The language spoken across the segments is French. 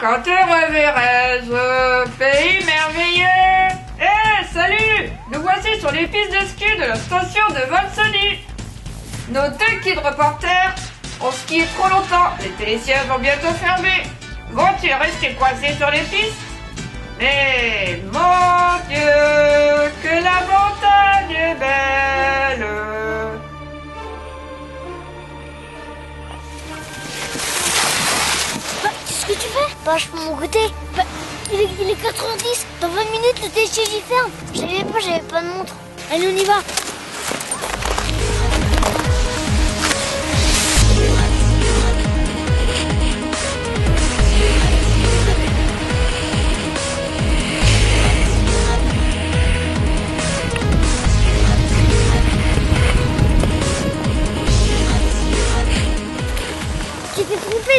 Quand te reverrai-je, pays merveilleux Eh, salut Nous voici sur les pistes de ski de la station de Valsony. Nos deux kids reporters ont skié trop longtemps. Les télésièges vont bientôt fermer. Vont-ils rester coincés sur les pistes? Mais, mon Dieu, que la montagne est belle tu fais Bah, il est, il est 4h10. Dans 20 minutes, le il ferme. Je savais pas, j'avais pas de montre. Allez, on y va.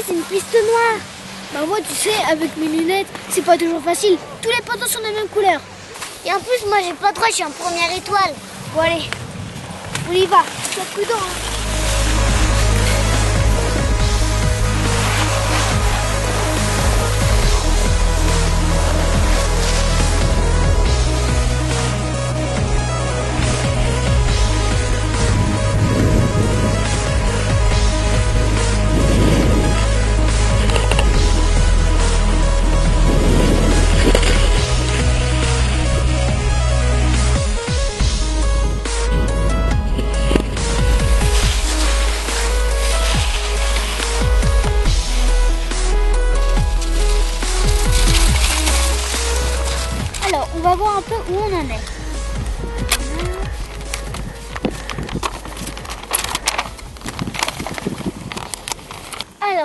C'est une piste noire. Bah moi, tu sais, avec mes lunettes, c'est pas toujours facile. Tous les panneaux sont de la même couleur. Et en plus, moi, j'ai pas trop, je suis en première étoile. Bon, allez, on y va. Sois prudent. hein.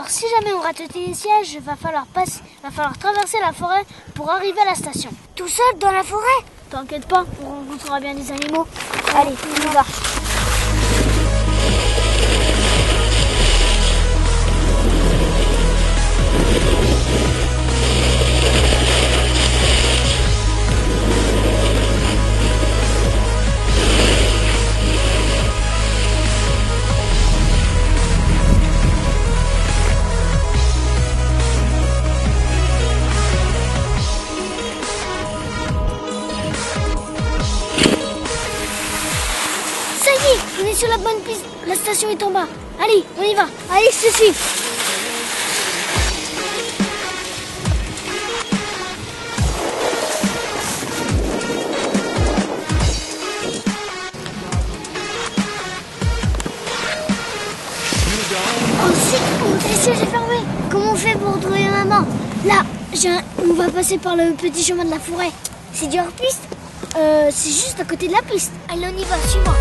Alors, si jamais on rate le télésiège, va falloir va falloir traverser la forêt pour arriver à la station. Tout seul dans la forêt? T'inquiète pas, on rencontrera bien des animaux. Allez, on y va. La bonne piste. La station est en bas. Allez, on y va. Allez, je te suis. Oh, c'est mon télésiège est fermé. Comment on fait pour retrouver maman Là, un- on va passer par le petit chemin de la forêt. C'est du hors-piste euh, C'est juste à côté de la piste. Allez, on y va, suis-moi.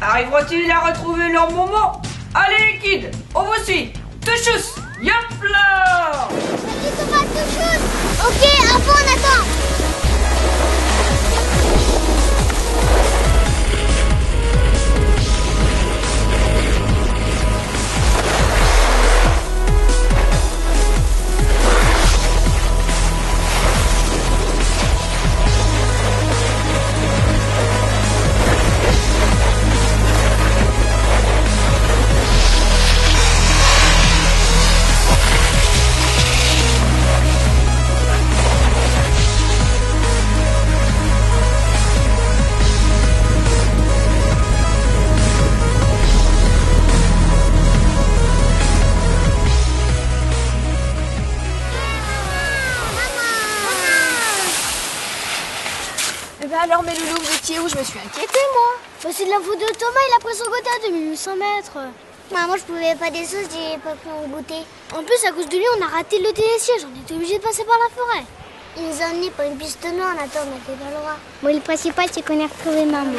Arriveront-ils à retrouver leur moment Allez les kids, on vous suit Touchous Yop là Ok, on attend Eh ben alors mes loulous, vous étiez où? Je me suis inquiétée moi. Bah, C'est de l'info de Thomas, il a pris son goûter à 2800 mètres. Bah, moi, je pouvais pas des sauces, j'ai pas pris mon goûter. En plus, à cause de lui, on a raté le télésiège. On était obligé de passer par la forêt. Il nous a emmenés par une piste noire, Nathan, on n'avait pas le droit. Bon, le principal, c'est qu'on a retrouvé maman.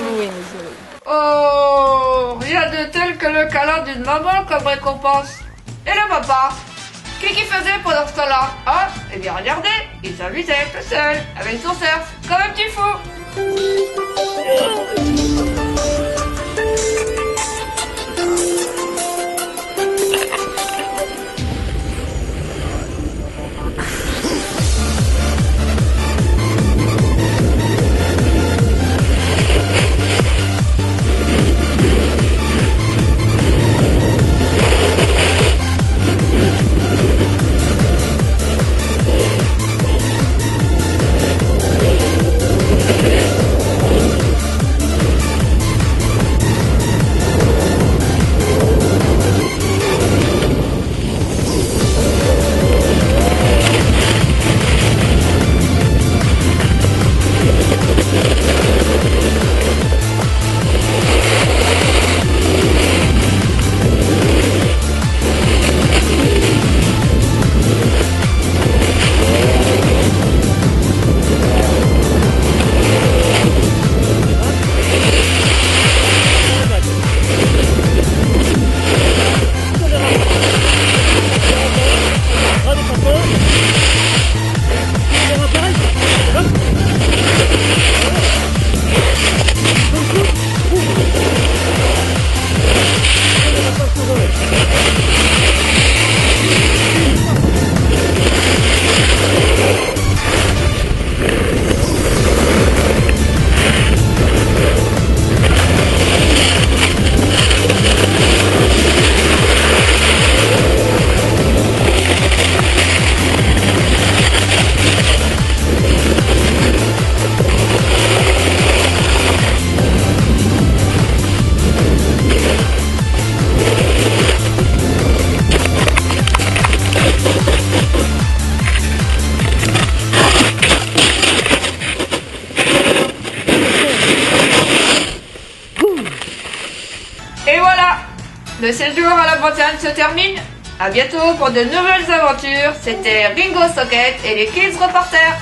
Oh, tel que le câlin d'une maman comme récompense. Et le papa? Qu'est-ce qu'il faisait pendant ce temps-là? Ah, eh bien regardez, il s'amusait tout seul, avec son surf, comme un petit fou. Et voilà Le séjour à la Bretagne se termine. À bientôt pour de nouvelles aventures. C'était Ringo Socket et les Kids Reporters.